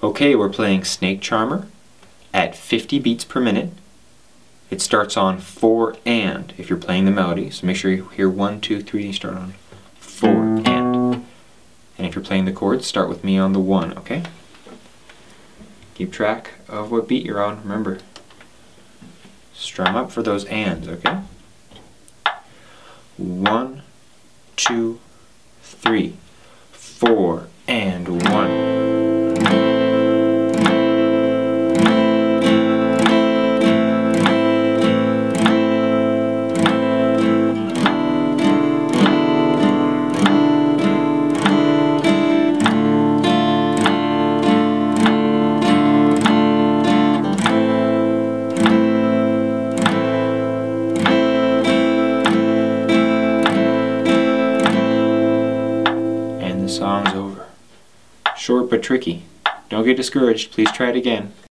Okay, we're playing Snake Charmer at 50 beats per minute. It starts on 4 and if you're playing the melody, so make sure you hear one, two, three. start on 4 and. And if you're playing the chords, start with me on the 1, okay? Keep track of what beat you're on, remember. Strum up for those ands, okay? One, two, three, four and 1. Song's over. Short but tricky. Don't get discouraged. Please try it again.